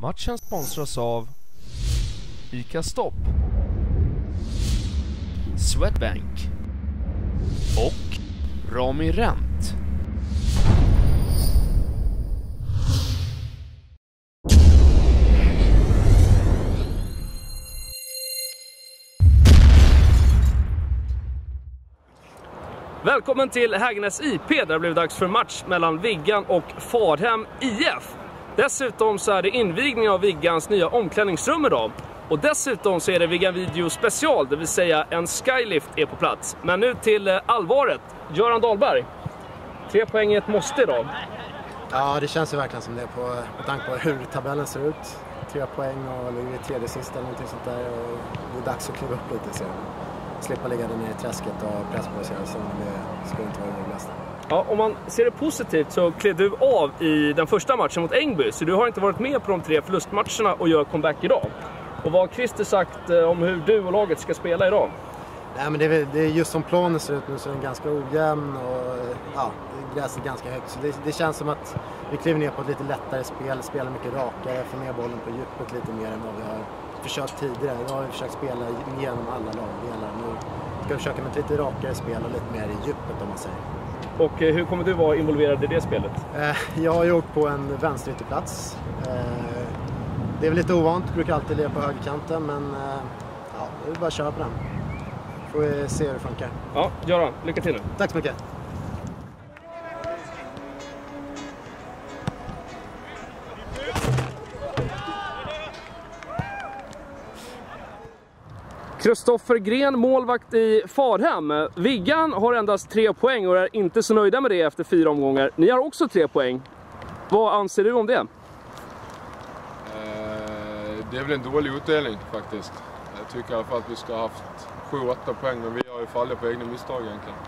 Matchen sponsras av ICA Stopp Swedbank och Rami Rent. Välkommen till Hägernäs IP där det blev dags för match mellan Viggan och Fardhem IF. Dessutom så är det invigning av Viggans nya omklädningsrum idag. Och dessutom så är det Viggan Video special, det vill säga en skylift är på plats. Men nu till eh, allvaret. Göran Dahlberg. Tre poäng är ett måste idag. Ja, det känns ju verkligen som det på, med tanke på hur tabellen ser ut. Tre poäng och ligger i tredje sista eller någonting sånt där. Och det är dags att kliva upp lite i serien. Slippa ligga där nere i träsket och pressa på sig. Det skulle inte vara det roligaste. Ja, om man ser det positivt så klev du av i den första matchen mot Ängby, så du har inte varit med på de tre förlustmatcherna och gör comeback idag. Och vad har Christer sagt eh, om hur du och laget ska spela idag? Nej, men det är, det är just som planen ser ut nu så är den ganska ojämn och ja, gräset är ganska högt. Så det, det känns som att vi kliver ner på ett lite lättare spel, spelar mycket rakare, får ner bollen på djupet lite mer än vad vi har försökt tidigare. Idag har vi försökt spela genom alla lagdelar. Nu ska vi försöka med ett lite rakare spel och lite mer i djupet om man säger. Och eh, hur kommer du vara involverad i det spelet? Eh, Jag har gjort på en vänsterytterplats. Eh, Det är väl lite ovant, brukar alltid ligga på högerkanten men ja, det är bara att köra på den. Får vi se hur det funkar. Ja, Göran, lycka till nu. Tack så mycket! Kristoffer Gren, målvakt i Fardhem. Viggan har endast tre poäng och är inte så nöjda med det efter fyra omgångar. Ni har också tre poäng. Vad anser du om det? Eh, Det är väl en dålig utdelning faktiskt. Jag tycker i alla fall att vi ska ha haft 7-8 poäng, men vi har ju fallit på egna misstag egentligen.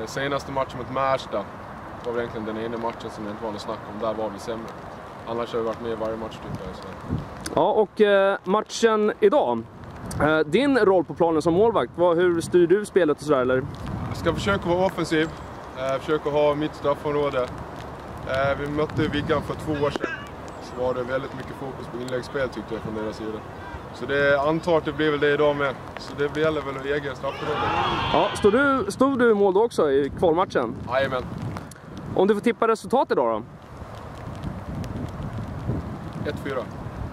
Det senaste matchen mot Märsta var väl egentligen den ena matchen som det inte var något snack om. Där var vi sämre. Annars har vi varit med i varje match tycker jag. Så. Ja, och eh, matchen idag. Eh, din roll på planen som målvakt, hur styr du spelet och sådär eller? Jag ska försöka vara offensiv, eh, försöka ha mitt straffområde. Eh, vi mötte Viggan för två år sedan. Så var det väldigt mycket fokus på inläggsspel tyckte jag från deras sida. Så det antar att det blir väl det idag med. Så det gäller väl egen straffområde. Ja, stod du, stod du i mål då också i kvalmatchen? Jajamän. Om du får tippa resultat idag då? 1-4.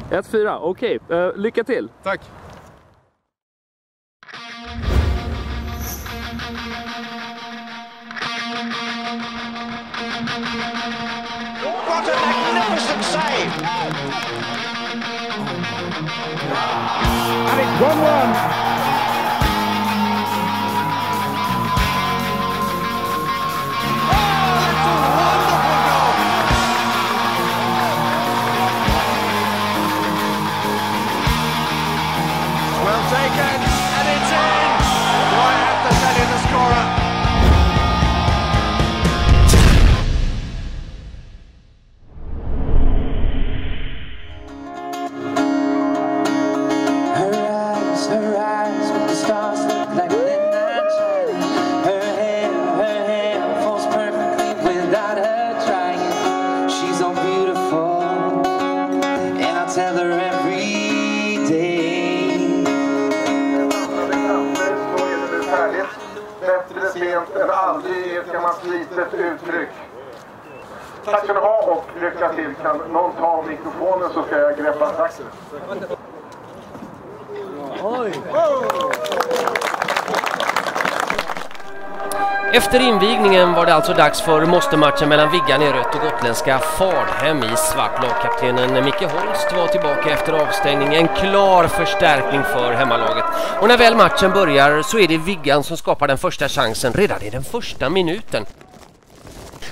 1-4, okej. Eh, lycka till! Tack! What a magnificent save! And it's 1 1. Aldrig är ett gammalt slitet uttryck. Tack ska du ha och lycka till. Kan någon ta mikrofonen så ska jag greppa saxen. Efter invigningen var det alltså dags för måste-matchen mellan Viggan i rött och gotländska Fardhem i svart. Lagkaptenen Micke Holst var tillbaka efter avstängning. En klar förstärkning för hemmalaget. Och när väl matchen börjar så är det Viggan som skapar den första chansen redan i den första minuten.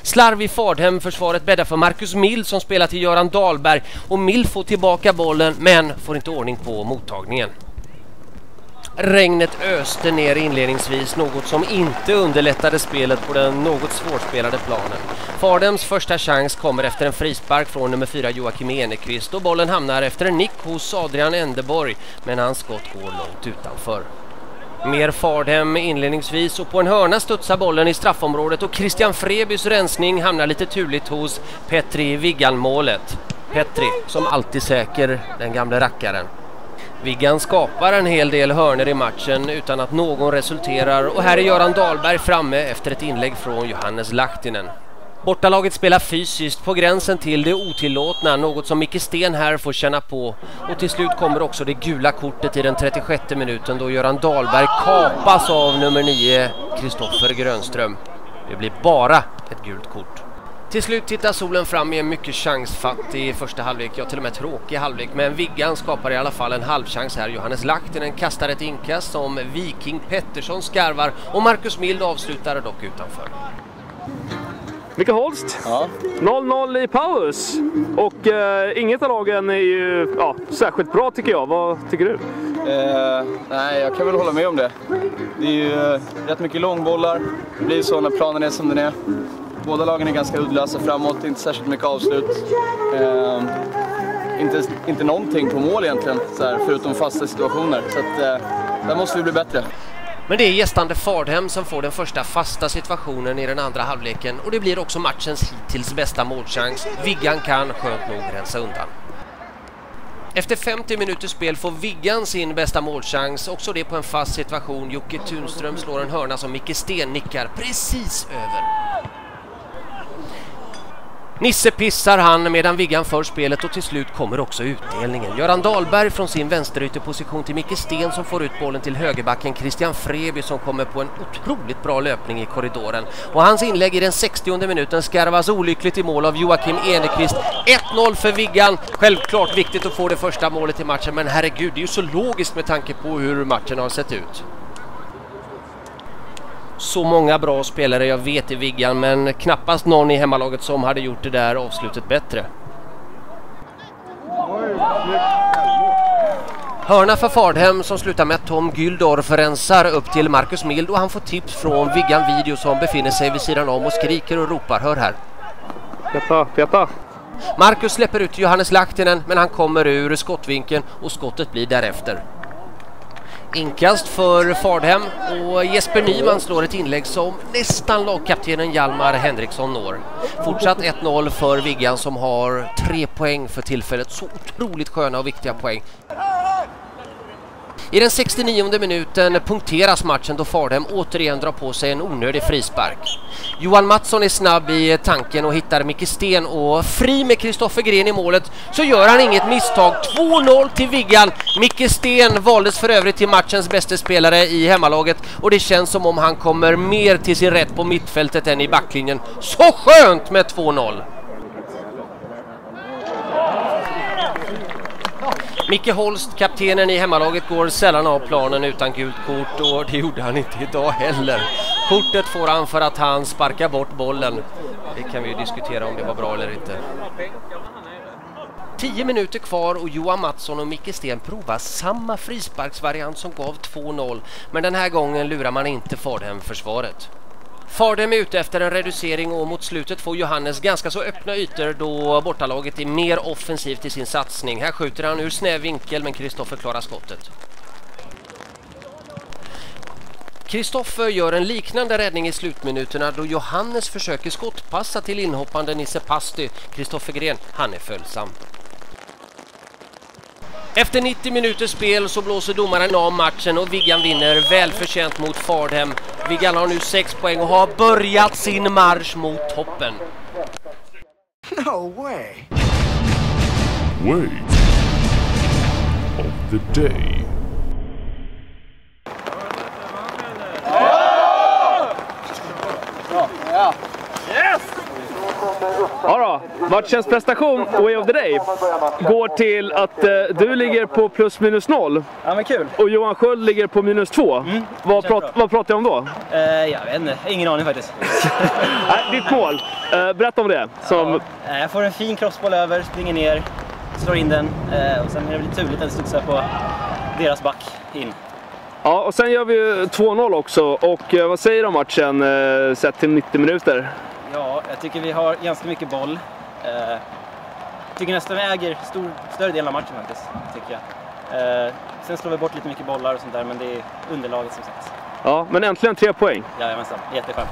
Slarv i Fardhem-försvaret bäddar för Marcus Mill som spelar till Göran Dahlberg och Mill får tillbaka bollen men får inte ordning på mottagningen. Regnet öste ner inledningsvis, något som inte underlättade spelet på den något svårspelade planen. Fardhems första chans kommer efter en frispark från nummer fyra Joakim Enekvist och bollen hamnar efter en nick hos Adrian Endeborg, men hans skott går långt utanför. Mer Fardhem inledningsvis och på en hörna studsar bollen i straffområdet och Christian Frebys rensning hamnar lite turligt hos Petri Viggan-målet. Petri, som alltid säker, den gamle rackaren. Viggan skapar en hel del hörner i matchen utan att någon resulterar och här är Göran Dahlberg framme efter ett inlägg från Johannes Lahtinen. Bortalaget spelar fysiskt på gränsen till det otillåtna, något som Micke Sten här får känna på. Och till slut kommer också det gula kortet i den 36 minuten då Göran Dahlberg kapas av nummer 9, Kristoffer Grönström. Det blir bara ett gult kort. Till slut tittar solen fram i en mycket chansfattig första halvlek, ja till och med tråkig halvlek. Men Viggan skapar i alla fall en halvchans här. Johannes Lahtinen kastar ett inkast som Viking Pettersson skarvar och Marcus Mild avslutar dock utanför. Micke Holst, 0-0 i paus. Och eh, inget av lagen är ju ja, särskilt bra tycker jag. Vad tycker du? Eh, nej, jag kan väl hålla med om det. Det är ju eh, rätt mycket långbollar. Det blir så när planen är som den är. Båda lagen är ganska uddlösa framåt, inte särskilt mycket avslut. Eh, inte, inte någonting på mål egentligen, så här, förutom fasta situationer. Så att, eh, där måste vi bli bättre. Men det är gästande Fardhem som får den första fasta situationen i den andra halvleken och det blir också matchens hittills bästa målchans. Viggan kan skönt nog rensa undan. Efter 50 minuters spel får Viggan sin bästa målchans, också det på en fast situation. Jocke Tunström slår en hörna som Micke Sten nickar precis över. Nisse pissar han medan Viggan för spelet och till slut kommer också utdelningen. Göran Dahlberg från sin vänsterytterposition till Micke Sten som får ut bollen till högerbacken Christian Freby som kommer på en otroligt bra löpning i korridoren. Och hans inlägg i den 60 minuten skarvas olyckligt i mål av Joakim Enekvist. 1-0 för Viggan. Självklart viktigt att få det första målet i matchen men herregud, det är ju så logiskt med tanke på hur matchen har sett ut så många bra spelare jag vet i Viggan men knappast någon i hemmalaget som hade gjort det där avslutet bättre. Hörna för Fardhem som slutar med att Tom Gyldorf rensar upp till Marcus Mild och han får tips från Viggan Video som befinner sig vid sidan om och skriker och ropar. Hör här. Peta, peta. Marcus släpper ut Johannes Lahtinen men han kommer ur skottvinkeln och skottet blir därefter. Inkast för Fardhem och Jesper Nyman slår ett inlägg som nästan lagkaptenen Hjalmar Henriksson når. Fortsatt 1-0 för Viggan som har tre poäng för tillfället. Så otroligt sköna och viktiga poäng. I den 69 minuten punkteras matchen då Fardhem återigen drar på sig en onödig frispark. Johan Mattsson är snabb i tanken och hittar Micke Sten och fri med Kristoffer Gren i målet så gör han inget misstag. 2-0 till Viggan. Micke Sten valdes för övrigt till matchens bästa spelare i hemmalaget och det känns som om han kommer mer till sin rätt på mittfältet än i backlinjen. Så skönt med 2-0! Micke Holst, kaptenen i hemmalaget, går sällan av planen utan gult kort och det gjorde han inte idag heller. Kortet får han för att han sparkar bort bollen. Det kan vi ju diskutera om det var bra eller inte. Tio minuter kvar och Johan Mattsson och Micke Sten provar samma frisparksvariant som gav 2-0. Men den här gången lurar man inte Fardhem-försvaret. Fardhem är ute efter en reducering och mot slutet får Johannes ganska så öppna ytor då bortalaget är mer offensivt i sin satsning. Här skjuter han ur snäv vinkel men Kristoffer klarar skottet. Kristoffer gör en liknande räddning i slutminuterna då Johannes försöker skottpassa till inhoppande Nisse Pasti. Kristoffer Gren, han är följsam. Efter 90 minuters spel så blåser domaren av matchen och Viggan vinner välförtjänt mot Fardhem. Viggan har nu 6 poäng och har börjat sin marsch mot toppen. No way. Wait of the day. Ja då, matchens prestation, Way of the Day, går till att eh, du ligger på plus minus noll. Ja men kul. Och Johan Sköld ligger på minus två. Mm, vad, prat, vad pratar jag om då? Eh, jag vet inte, ingen aning faktiskt. Nej, ditt mål, eh, berätta om det. Som... Ja, jag får en fin crossboll över, springer ner, slår in den eh, och sen är det lite turligt att den studsar på deras back in. Ja, och sen gör vi 2-0 också. Och eh, vad säger du om matchen eh, sett till 90 minuter? Ja, jag tycker vi har ganska mycket boll. Eh, tycker nästan vi äger stor, större delen av matchen faktiskt, tycker jag. Eh, sen slår vi bort lite mycket bollar och sånt där, men det är underlaget som sagt. Ja, men äntligen tre poäng. Jajamensan, jätteskönt.